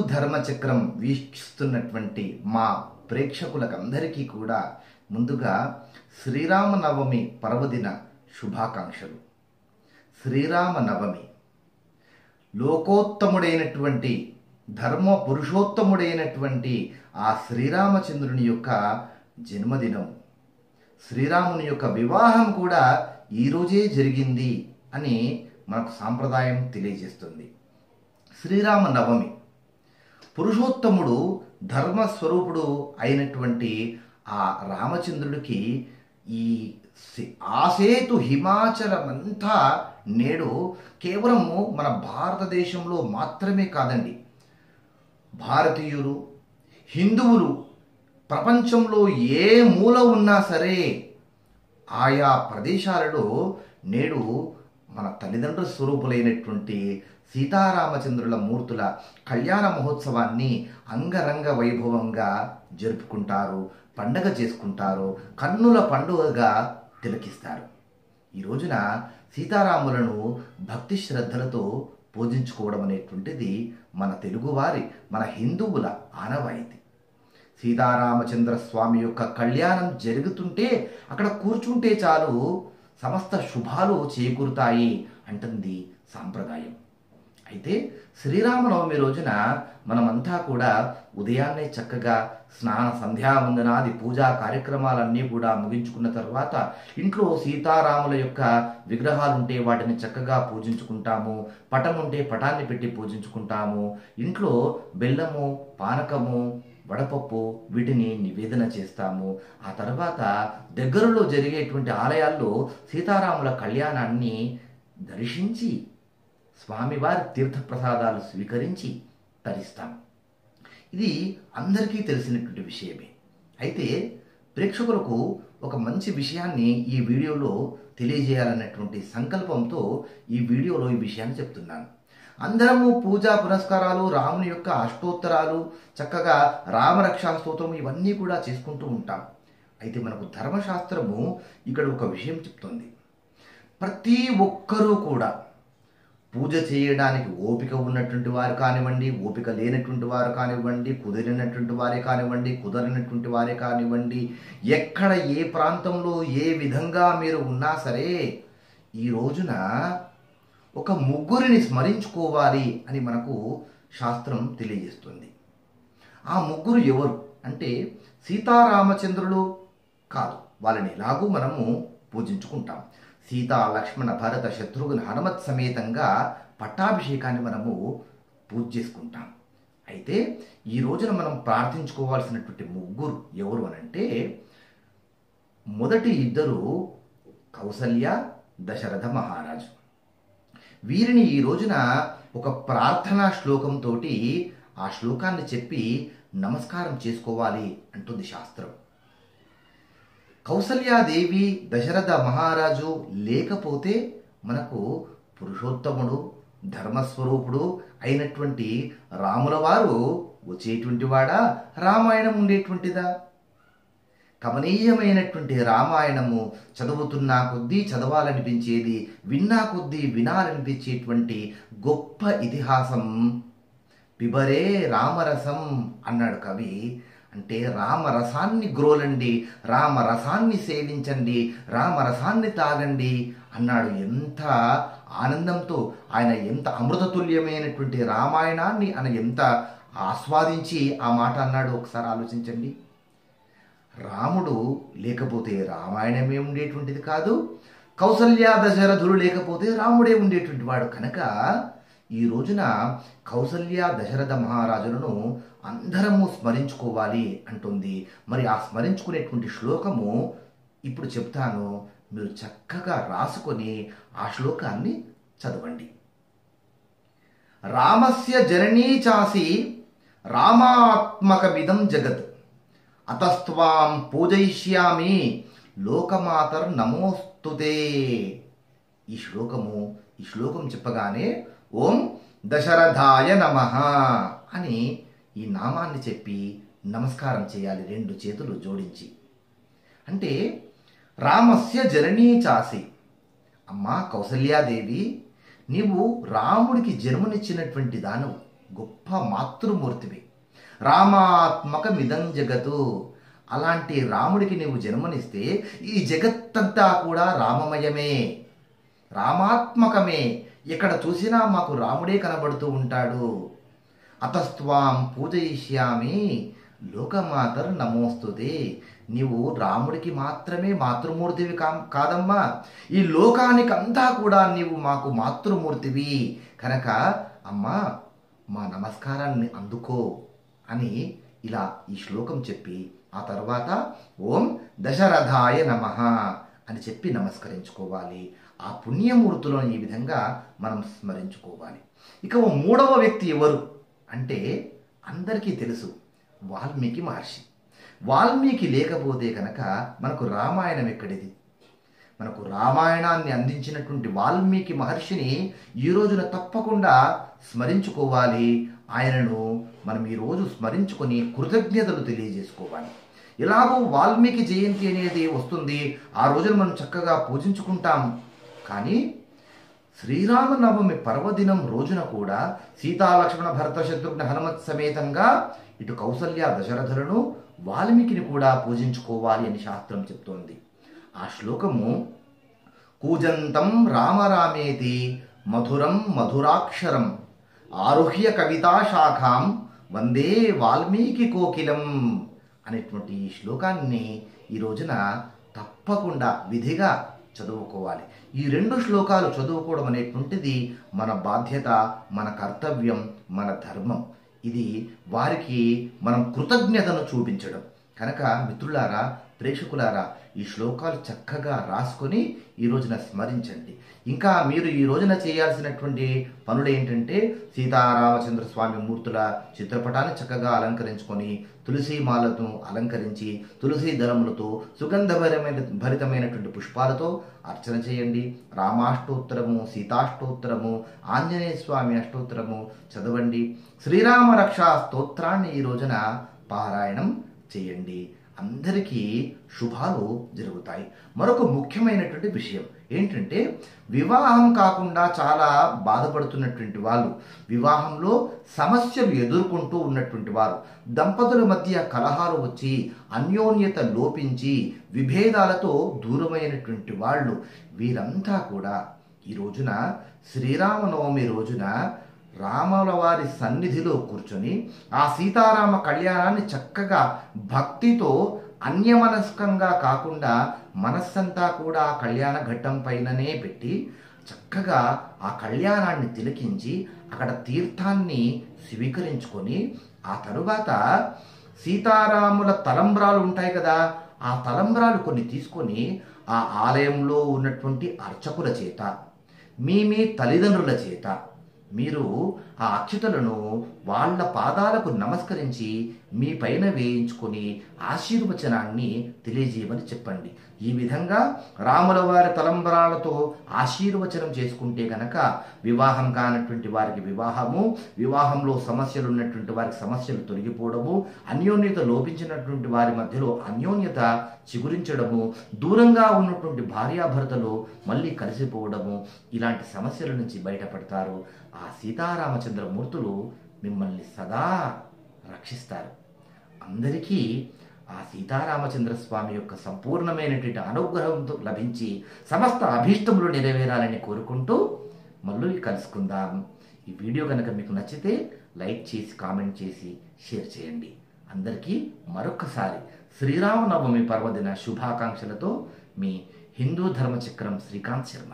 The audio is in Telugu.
ధర్మచక్రం వీక్షిస్తున్నటువంటి మా ప్రేక్షకులకందరికీ కూడా ముందుగా శ్రీరామనవమి పర్వదిన శుభాకాంక్షలు. శ్రీరామనవమి. లోకోత్తముడైనటువంటి ధర్మ పురుషోత్తముడైనటువంటి ఆ శ్రీరామచంద్రుని యొక్క జన్మదినం. శ్రీరాముని యొక్క వివాహం కూడా ఈరోజే జరిగింది అని మనకు సాంప్రదాయం తెలియజేస్తుంది. శ్రీరామ నవమి పురుషోత్తముడు ధర్మస్వరూపుడు అయినటువంటి ఆ రామచంద్రుడికి ఈ ఆసేతు హిమాచలమంతా నేడు కేవలము మన భారతదేశంలో మాత్రమే కాదండి. భారతీయులు హిందువులు ప్రపంచంలో ఏ మూల ఉన్నా సరే ఆయా ప్రదేశాలలో నేడు మన తల్లిదండ్రుల స్వరూపులైనటువంటి సీతారామచంద్రుల మూర్తుల కళ్యాణ మహోత్సవాన్ని అంగరంగ వైభవంగా జరుపుకుంటారు పండగ చేసుకుంటారు కన్నుల పండుగగా తిలకిస్తారు. ఈ రోజున సీతారాములను భక్తి శ్రద్ధలతో పూజించుకోవడం అనేటువంటిది మన తెలుగువారి మన హిందువుల ఆనవాయితీ. సీతారామచంద్ర స్వామి యొక్క కళ్యాణం జరుగుతుంటే అక్కడ కూర్చుంటే చాలు సమస్త శుభాలు చేకూరుతాయి అంటుంది సాంప్రదాయం. అయితే శ్రీరామనవమి రోజున మనమంతా కూడా ఉదయాన్నే చక్కగా స్నాన సంధ్యావందనాది పూజా కార్యక్రమాలన్నీ కూడా ముగించుకున్న తర్వాత ఇంట్లో సీతారాముల యొక్క విగ్రహాలు ఉంటే వాటిని చక్కగా పూజించుకుంటాము పటం ఉంటే పటాన్ని పెట్టి పూజించుకుంటాము ఇంట్లో బెల్లము పానకము వడపప్పు వీటిని నివేదన చేస్తాము. ఆ తర్వాత దగ్గరలో జరిగేటువంటి ఆలయాల్లో సీతారాముల కళ్యాణాన్ని దర్శించి స్వామివారి తీర్థప్రసాదాలు స్వీకరించి తరిస్తాం. ఇది అందరికీ తెలిసినటువంటి విషయమే. అయితే ప్రేక్షకులకు ఒక మంచి విషయాన్ని ఈ వీడియోలో తెలియజేయాలన్నటువంటి సంకల్పంతో ఈ వీడియోలో ఈ విషయాన్ని చెప్తున్నాను. అందరము పూజా పురస్కారాలు రాముని యొక్క అష్టోత్తరాలు చక్కగా రామరక్షా స్తోత్రం ఇవన్నీ కూడా చేసుకుంటూ ఉంటాం. అయితే మనకు ధర్మశాస్త్రము ఇక్కడ ఒక విషయం చెప్తుంది. ప్రతి ఒక్కరూ కూడా పూజ చేయడానికి ఓపిక ఉన్నటువంటి వారు కానివ్వండి ఓపిక లేనటువంటి వారు కానివ్వండి కుదిరినటువంటి వారే కానివ్వండి కుదరినటువంటి వారే కానివ్వండి ఎక్కడ ఏ ప్రాంతంలో ఏ విధంగా మీరు ఉన్నా సరే ఈ రోజున ఒక ముగ్గురిని స్మరించుకోవాలి అని మనకు శాస్త్రం తెలియజేస్తుంది. ఆ ముగ్గురు ఎవరు? అంటే సీతారామచంద్రులు కాదు. వాళ్ళని ఎలాగూ మనము పూజించుకుంటాం. సీతా లక్ష్మణ భరత శత్రుఘ్న హనుమత్ సమేతంగా పట్టాభిషేకాన్ని మనము పూజ చేసుకుంటాం. అయితే ఈ రోజున మనం ప్రార్థించుకోవాల్సినటువంటి ముగ్గురు ఎవరు అనంటే మొదటి ఇద్దరు కౌసల్య దశరథ మహారాజు. వీరిని ఈ రోజున ఒక ప్రార్థనా శ్లోకంతో ఆ శ్లోకాన్ని చెప్పి నమస్కారం చేసుకోవాలి అంటుంది శాస్త్రం. కౌసల్యాదేవి దశరథ మహారాజు లేకపోతే మనకు పురుషోత్తముడు ధర్మస్వరూపుడు అయినటువంటి రాముల వారు వచ్చేటువంటి వాడా రామాయణం ఉండేటువంటిదా? కమనీయమైనటువంటి రామాయణము చదువుతున్నా కొద్దీ చదవాలనిపించేది విన్నా కొద్దీ వినాలనిపించేటువంటి గొప్ప ఇతిహాసం పిబరే రామరసం అన్నాడు కవి. అంటే రామరసాన్ని గ్రోలండి రామరసాన్ని సేవించండి రామరసాన్ని తాగండి అన్నాడు. ఎంత ఆనందంతో ఆయన ఎంత అమృతతుల్యమైనటువంటి రామాయణాన్ని ఆయన ఎంత ఆస్వాదించి ఆ మాట అన్నాడు. ఒకసారి ఆలోచించండి. రాముడు లేకపోతే రామాయణమే ఉండేటువంటిది కాదు. కౌసల్య దశరథుడు లేకపోతే రాముడే ఉండేటువంటి వాడు కనుక ఈ రోజున కౌసల్య దశరథ మహారాజులను అందరము స్మరించుకోవాలి అంటుంది. మరి ఆ స్మరించుకునేటువంటి శ్లోకము ఇప్పుడు చెప్తాను. మీరు చక్కగా రాసుకొని ఆ శ్లోకాన్ని చదవండి. రామస్య జననీ చాసి రామాత్మకమిదం జగత్. అతస్వాం పూజయిష్యామి లోకమాతర్ నమోస్తుతే. ఈ శ్లోకము ఈ శ్లోకం చెప్పగానే ఓం దశరథాయ నమ అని ఈ నామాన్ని చెప్పి నమస్కారం చేయాలి. రెండు చేతులు జోడించి. అంటే రామస్య జననీ చాసి. అమ్మా కౌసల్యాదేవి నీవు రాముడికి జన్మనిచ్చినటువంటి దానవు గొప్ప మాతృమూర్తివి. రామాత్మకమిదం జగతు. అలాంటి రాముడికి నీవు జన్మనిస్తే ఈ జగత్తంతా కూడా రామమయమే రామాత్మకమే ఎక్కడ చూసినా మాకు రాముడే కనబడుతూ ఉంటాడు. అతస్త్వాం పూజయిష్యామి లోకమాతర్ నమోస్తుంది నీవు రాముడికి మాత్రమే మాతృమూర్తివి కా కాదమ్మా. ఈ లోకానికంతా కూడా నీవు మాకు మాతృమూర్తివి. కనుక అమ్మా మా నమస్కారాన్ని అందుకో అని ఇలా ఈ శ్లోకం చెప్పి ఆ తర్వాత ఓం దశరథాయ నమ అని చెప్పి నమస్కరించుకోవాలి. ఆ పుణ్యమూర్తులను ఈ విధంగా మనం స్మరించుకోవాలి. ఇక ఓ మూడవ వ్యక్తి ఎవరు అంటే అందరికీ తెలుసు వాల్మీకి మహర్షి. వాల్మీకి లేకపోతే కనుక మనకు రామాయణం ఎక్కడిది? మనకు రామాయణాన్ని అందించినటువంటి వాల్మీకి మహర్షిని ఈ రోజున తప్పకుండా స్మరించుకోవాలి. ఆయనను మనం ఈ రోజు స్మరించుకొని కృతజ్ఞతలు తెలియజేసుకోవాలి. ఎలాగో వాల్మీకి జయంతి అనేది వస్తుంది. ఆ రోజున మనం చక్కగా పూజించుకుంటాం. కానీ శ్రీరామనవమి పర్వదినం రోజున కూడా సీతాలక్ష్మణ భరత శత్రుఘ్న హనుమత్ సమేతంగా ఇటు కౌసల్య దశరథులను వాల్మీకిని కూడా పూజించుకోవాలి అని శాస్త్రం చెప్తోంది. ఆ శ్లోకము కూజంతం రామరామేతి మధురం మధురాక్షరం ఆరుహ్య కవితా శాఖాం వందే వాల్మీకి కోకిలం అనేటువంటి ఈ శ్లోకాన్ని ఈ రోజున తప్పకుండా విధిగా చదువుకోవాలి. ఈ రెండు శ్లోకాలు చదువుకోవడం అనేటువంటిది మన బాధ్యత మన కర్తవ్యం మన ధర్మం. ఇది వారికి మనం కృతజ్ఞతను చూపించడం. కనుక మిత్రులారా ప్రేక్షకులారా ఈ శ్లోకాలు చక్కగా రాసుకొని ఈ రోజున స్మరించండి. ఇంకా మీరు ఈ రోజున చేయాల్సినటువంటి పనులు ఏంటంటే సీతారామచంద్ర స్వామి మూర్తుల చిత్రపటాన్ని చక్కగా అలంకరించుకొని తులసి మాలతో అలంకరించి తులసి దళములతో సుగంధభరమైన భరితమైనటువంటి పుష్పాలతో అర్చన చేయండి. రామాష్టోత్తరము సీతాష్టోత్తరము ఆంజనేయ స్వామి అష్టోత్తరము చదవండి. శ్రీరామ రక్షా స్తోత్రాన్ని ఈ రోజున పారాయణం చేయండి. అందరికీ శుభాలు జరుగుతాయి. మరొక ముఖ్యమైనటువంటి విషయం ఏంటంటే వివాహం కాకుండా చాలా బాధపడుతున్నటువంటి వాళ్ళు వివాహంలో సమస్యలు ఎదుర్కొంటూ ఉన్నటువంటి వారు దంపతుల మధ్య కలహాలు వచ్చి అన్యోన్యత లోపించి విభేదాలతో దూరమైనటువంటి వాళ్ళు వీరంతా కూడా ఈ రోజున శ్రీరామనవమి రోజున రాముల వారి సన్నిధిలో కూర్చొని ఆ సీతారామ కళ్యాణాన్ని చక్కగా భక్తితో అన్యమనస్కంగా కాకుండా మనస్సంతా కూడా ఆ కళ్యాణ ఘట్టం పైననే పెట్టి చక్కగా ఆ కళ్యాణాన్ని తిలకించి అక్కడ తీర్థాన్ని స్వీకరించుకొని ఆ తరువాత సీతారాముల తలంబ్రాలు ఉంటాయి కదా ఆ తలంబ్రాలు కొన్ని తీసుకొని ఆ ఆలయంలో ఉన్నటువంటి అర్చకుల చేత మీ మీ తల్లిదండ్రుల చేత మీరు ఆ అక్షతలను వాళ్ళ పాదాలకు నమస్కరించి మీ పైన వేయించుకొని ఆశీర్వచనాన్ని తెలియజేయమని చెప్పండి. ఈ విధంగా రాముల వారి తలంబరాలతో ఆశీర్వచనం చేసుకుంటే గనక వివాహం కానటువంటి వారికి వివాహము వివాహంలో సమస్యలు ఉన్నటువంటి వారికి సమస్యలు తొలగిపోవడము అన్యోన్యత లోపించినటువంటి వారి మధ్యలో అన్యోన్యత చిగురించడము దూరంగా ఉన్నటువంటి భార్యాభర్తలు మళ్ళీ కలిసిపోవడము ఇలాంటి సమస్యల నుంచి బయటపడతారు. ఆ సీతారామచంద్రమూర్తులు మిమ్మల్ని సదా రక్షిస్తారు. అందరికీ ఆ సీతారామచంద్ర స్వామి యొక్క సంపూర్ణమైనటువంటి అనుగ్రహంతో లభించి సమస్త అభీష్టములు నెరవేరాలని కోరుకుంటూ మళ్ళీ కలుసుకుందాం. ఈ వీడియో కనుక మీకు నచ్చితే లైక్ చేసి కామెంట్ చేసి షేర్ చేయండి. అందరికీ మరొకసారి శ్రీరామనవమి పర్వదిన శుభాకాంక్షలతో మీ హిందూ ధర్మచక్రం శ్రీకాంత్ శర్మ.